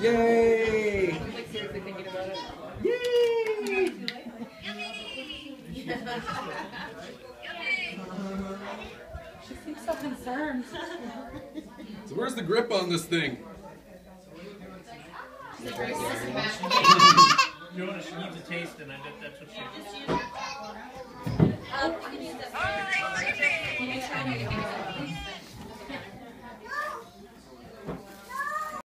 Yay! I'm like seriously thinking about it. Yay! she seems so concerned. So where's the grip on this thing? Notice she needs a taste, and I bet that's what she.